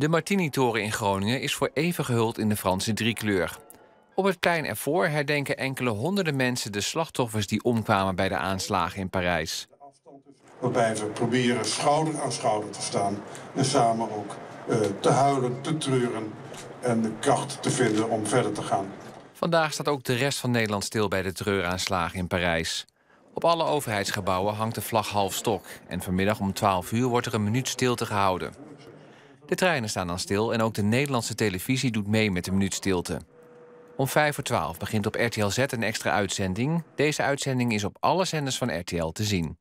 De Martini-toren in Groningen is voor even gehuld in de Franse driekleur. Op het plein ervoor herdenken enkele honderden mensen de slachtoffers die omkwamen bij de aanslagen in Parijs. Waarbij we proberen schouder aan schouder te staan en samen ook uh, te huilen, te treuren en de kracht te vinden om verder te gaan. Vandaag staat ook de rest van Nederland stil bij de terreuraanslagen in Parijs. Op alle overheidsgebouwen hangt de vlag half stok en vanmiddag om 12 uur wordt er een minuut stilte gehouden. De treinen staan dan stil en ook de Nederlandse televisie doet mee met de minuut stilte. Om 5 voor 12 begint op RTL Z een extra uitzending. Deze uitzending is op alle zenders van RTL te zien.